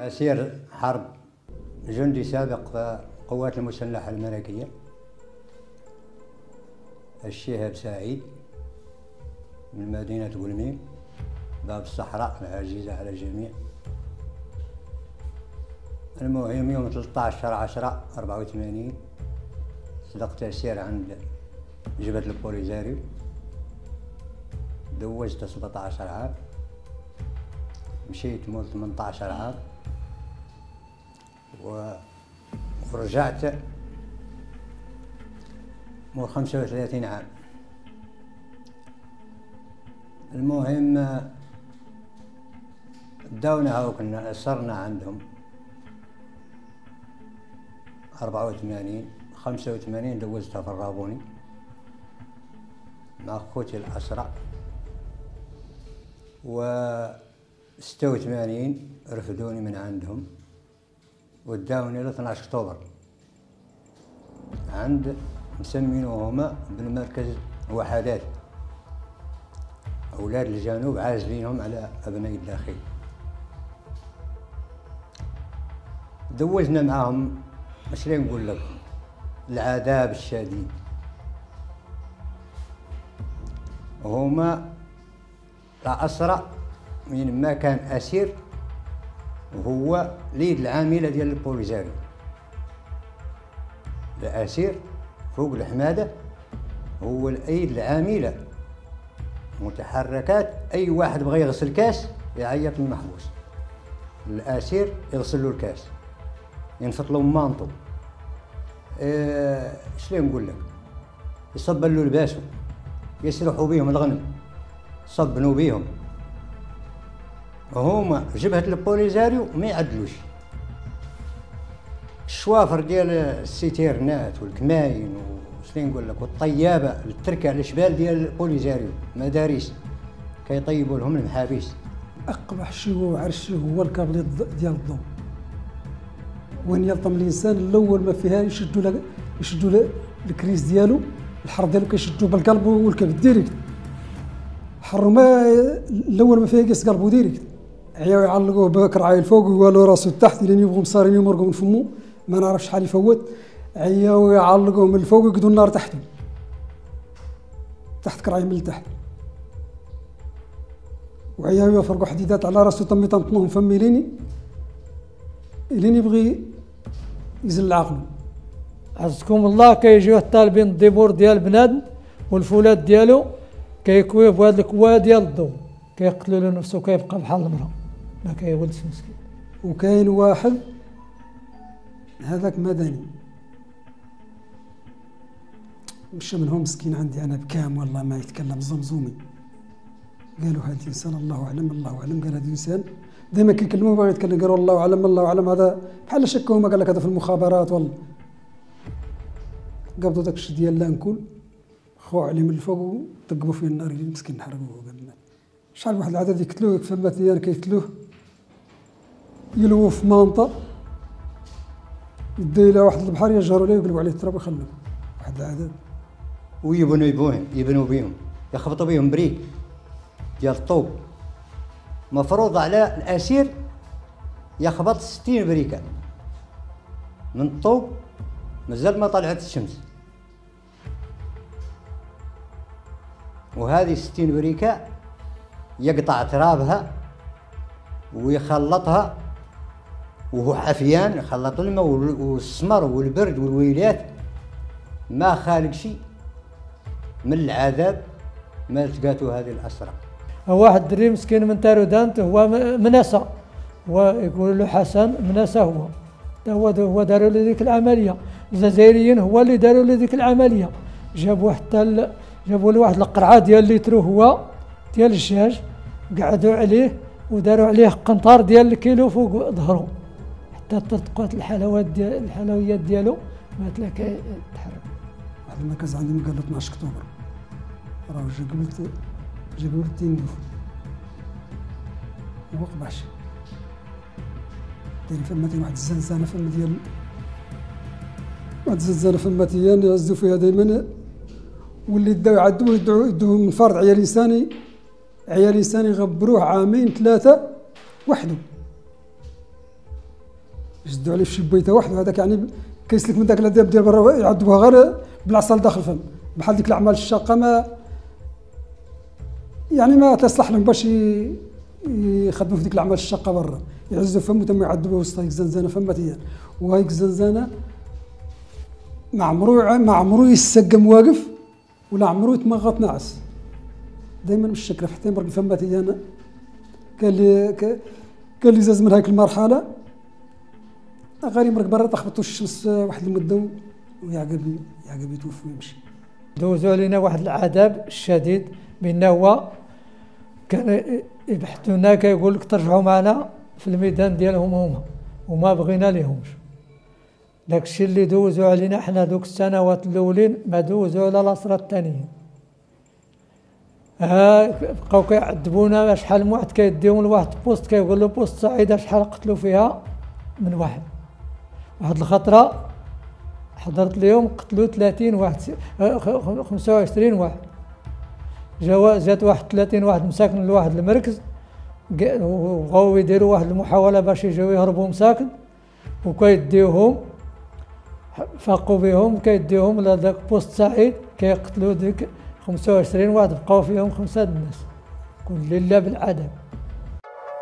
أسير حرب جندي سابق في القوات المسلحة الملكية. الشهاب سعيد من مدينة قلميم باب الصحراء العزيزة على الجميع. المهم يوم 13 10 84 صدقت أسير عند جبهة البوليزاريو. تزوجت 17 عام مشيت مول 18 عام و... ورجعت مول 35 عام. المهم داونا كنا صرنا عندهم. 84 85 دوزتها في الرابوني مع خوتي الأسرع. و86 رفدوني من عندهم وداوني ل 12 أكتوبر. عند مسمينه هما بالمركز وحدات أولاد الجنوب عازلينهم على أبناء الداخل. دوزنا معاهم اش نقول لك؟ العذاب الشديد. هما أسرى من ما كان أسير وهو ليد العاملة ديال البوليزاريو. الأسير فوق الحمادة هو الأيد العاملة. متحركات أي واحد بغى يغسل كاس يعيط للمحبوس الأسير يغسل له الكاس ينفط له مانطو. اش إيه نقول لك؟ يصبن له لباسه يسرحوا بهم الغنم. صبنوا بهم هما جبهة البوليزاريو ما يعدلوش الشوافر ديال السيتيرنات والكماين وشنو نقول لك والطيابة التركة الجبال ديال البوليزاريو مدارس. كيطيبوا لهم المحابيس. أقبح شيء وعرش هو الكابل ديال الضوء. وين يلطم الإنسان الأول ما فيها يشدوا يشدوا الكريس ديالو الحر ديالو كيشدوا بالقلب والكبد direct. حر ما الأول ما فيها يقيس قلبو direct عياو يعلقوه بكرعاي الفوق ويوالو راسو تحت لين يبغوا مصارين يمرقوا من فمو ما نعرف شحال يفوت. عياو يعلقوه من الفوق ويقدوا النار تحته. تحت كرعاي من التحت وعياو يفرقوا حديدات على راسو تمي تنطنوهم فمي ليني لين يبغي يزل عقله عزكم الله كيجيو الطالبين الديبور ديال بنادم والفولاد ديالو كيكويه بهاد الكوا ديال الضو كيقتلوا له نفسه كيبقى بحال المرأة. ما كيولدش مسكين. وكاين واحد هذاك مدني مشى منهم مسكين عندي أنا بكام؟ والله ما يتكلم زمزومي. قالوا هذا الإنسان الله أعلم الله أعلم. قال هذا الإنسان دائما كيكلموا ما يتكلم قالوا الله أعلم الله أعلم. هذا بحال شكوا ما قال لك هذا في المخابرات والله. قبضوا داك الشيء ديال لانكول خو من الفوق وطقبوا فيه النار مسكين حرقوه قال شحال واحد العدد يقتلوه فما ديال كيقتلوه يلووا في مانطا يدي إلى واحد البحر يجهروا عليه ويقلبوا عليه التراب ويخلوه. واحد العدد. ويبنوا يبوهم يبنوا بهم يخبطوا بهم بريك ديال الطوب. مفروض على الأسير يخبط 60 بريكه من الطوب مازال ما طلعت الشمس. وهذه 60 بريكة يقطع ترابها ويخلطها وهو حفيان يخلط الماء والسمر والبرد والويلات ما خالق شيء من العذاب ما لقاتو هذه الأسرى واحد دري مسكين من تارودانت هو منسى ويقول له حسن منسى هو. هو هو داروا له ذيك العملية. الجزائريين هو اللي داروا له ذيك العملية. جابوا حتى جابوا له واحد القرعة ديال لترو هو ديال الدجاج قعدوا عليه وداروا عليه قنطار ديال الكيلو فوق ظهره حتى ترتقات الحلوات ديال الحلويات ديالو مات لك تحرك واحد المركز عندنا قال 12 أكتوبر. راه جا قبل جا قبل تندوف وقبعش دايرين فما واحد الزنزانه فما ديال واحد الزنزانه فما تيان يعزوا فيها دائما واللي يعذبوه يدعو يدوه من فرض عيال انساني عيال انساني يغبروه عامين ثلاثة وحده. يشدوا عليه في شبيته وحده هذاك يعني كيسلك من ذاك الاداب ديال برا يعذبوها غير بالعصا لداخل الفم. بحال ديك الأعمال الشاقة ما يعني ما تصلح لهم باش يخدموا في ديك الأعمال الشاقة برا. يعزوا فمه ثم يعذبوا وسط هيك زنزانه فمتيا وهيك زنزانه ما عمرو ما عمرو يسقم واقف. ولا عمرو يتمغط ناعس دائما مش شكله حتى مرق فمتي أنا. قال لي قال لي زاز من هيك المرحلة. غير مرق برا تخبطوا الشمس واحد المدة ويعقب يعقب يتوفى ويمشي. دوزوا علينا واحد العذاب الشديد بان هو كان يبحثونا كيقول لك ترجعوا معنا في الميدان ديالهم هما وما بغينا ليهمش. داك الشيء اللي دوزوا علينا حنا دوك السنوات الأولين ما دوزوا على الاسرى الثانيين ها بقاو كيعذبونا شحال من واحد كيديهم لواحد poste كيقول له poste سعيده شحال قتلوا فيها من واحد. واحد الخطرة حضرت اليوم قتلوا 30 واحد 25 واحد. جوا جات واحد 30 واحد مساكن لواحد المركز وبغاو يديروا واحد المحاولة باش يجيو يهربوا مساكن وكيديوهم فاقوا بهم كيديوهم لهذاك بوست سعيد كيقتلوا ديك 25 واحد بقاو فيهم خمسة الناس. كل لله بالعذاب.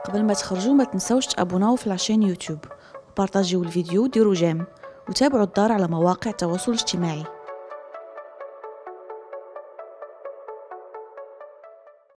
قبل ما تخرجوا ما تنسوش تابوناو في la chaîne يوتيوب. وبارطاجيو الفيديو وديروا j'aime. وتابعوا الدار على مواقع التواصل الاجتماعي.